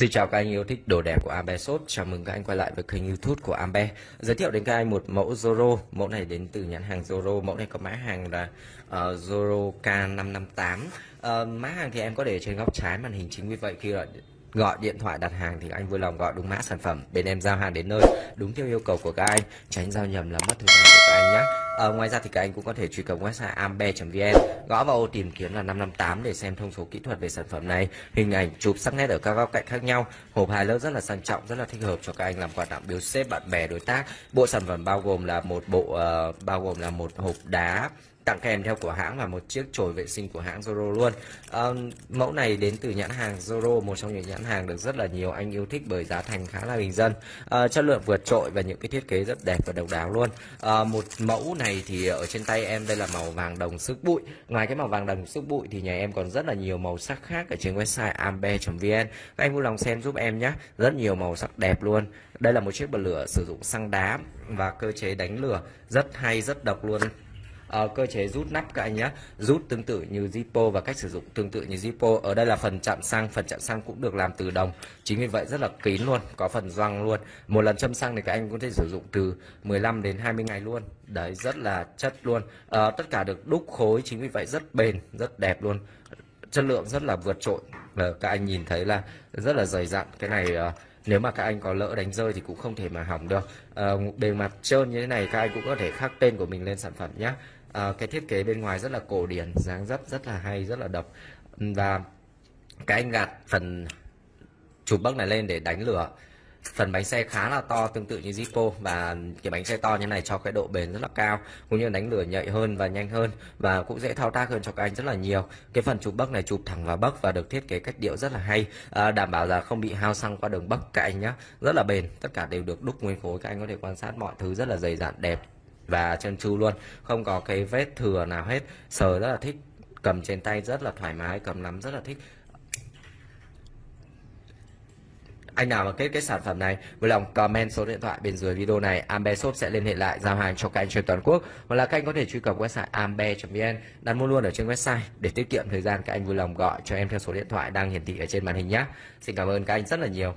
Xin chào các anh yêu thích đồ đẹp của Ambe Shop. Chào mừng các anh quay lại với kênh YouTube của Ambe. Giới thiệu đến các anh một mẫu Zoro. Mẫu này đến từ nhãn hàng Zoro. Mẫu này có mã hàng là uh, Zoro K558. Uh, ờ, mã hàng thì em có để trên góc trái màn hình chính vì vậy khi gọi gọi điện thoại đặt hàng thì anh vui lòng gọi đúng mã sản phẩm bên em giao hàng đến nơi đúng theo yêu cầu của các anh tránh giao nhầm là mất thời gian của các anh nhé à, ngoài ra thì các anh cũng có thể truy cập website ambe.vn gõ vào ô tìm kiếm là 558 để xem thông số kỹ thuật về sản phẩm này. Hình ảnh chụp sắc nét ở các góc cạnh khác nhau. Hộp hai lớp rất là sang trọng rất là thích hợp cho các anh làm quà tặng biếu xếp bạn bè đối tác. Bộ sản phẩm bao gồm là một bộ uh, bao gồm là một hộp đá tặng kèm theo của hãng và một chiếc chổi vệ sinh của hãng Zoro luôn. À, mẫu này đến từ nhãn hàng Zoro một trong những nhãn hàng được rất là nhiều anh yêu thích bởi giá thành khá là bình dân. À, chất lượng vượt trội và những cái thiết kế rất đẹp và độc đáo luôn. À, một mẫu này thì ở trên tay em đây là màu vàng đồng sức bụi. Ngoài cái màu vàng đồng sức bụi thì nhà em còn rất là nhiều màu sắc khác ở trên website ambe.vn các anh vui lòng xem giúp em nhé. Rất nhiều màu sắc đẹp luôn. Đây là một chiếc bật lửa sử dụng xăng đá và cơ chế đánh lửa. Rất hay, rất độc luôn uh, cơ chế rút nắp các anh nhé rút tương tự như Zippo và cách sử dụng tương tự như Zippo. Ở đây là phần chạm xăng phần chạm xăng cũng được làm từ đồng. Chính vì vậy rất là kín luôn có phần răng luôn. Một lần châm xăng thì các anh có thể sử dụng từ 15 đến 20 ngày luôn. Đấy rất là chất luôn. Uh, tất cả được đúc khối chính vì vậy rất bền rất đẹp luôn. Chất lượng rất là vượt trội. Uh, các anh nhìn thấy là rất là dày dặn. Cái này uh, nếu mà các anh có lỡ đánh rơi thì cũng không thể mà hỏng được. À, bề mặt trơn như thế này các anh cũng có thể khắc tên của mình lên sản phẩm nhé à, cái thiết kế bên ngoài rất là cổ điển dáng dấp rất là hay rất là độc. Và cái anh gạt phần chụp bấc này lên để đánh lửa. Phần bánh xe khá là to tương tự như Zippo và cái bánh xe to như này cho cái độ bền rất là cao cũng như đánh lửa nhạy hơn và nhanh hơn và cũng dễ thao tác hơn cho các anh rất là nhiều. Cái phần chụp bấc này chụp thẳng vào bấc và được thiết kế cách điệu rất là hay. À, đảm bảo là không bị hao xăng qua đường bấc các anh nhé rất là bền tất cả đều được đúc nguyên khối các anh có thể quan sát mọi thứ rất là dày dặn đẹp và chân chu luôn. Không có cái vết thừa nào hết. Sờ rất là thích, cầm trên tay rất là thoải mái, cầm nắm rất là thích. Anh nào mà kết cái sản phẩm này, vui lòng comment số điện thoại bên dưới video này. Ambe Shop sẽ liên hệ lại giao hàng cho các anh trên toàn quốc. Hoặc là các anh có thể truy cập website ambe.vn đặt mua luôn ở trên website để tiết kiệm thời gian các anh vui lòng gọi cho em theo số điện thoại đang hiển thị ở trên màn hình nhé Xin cảm ơn các anh rất là nhiều.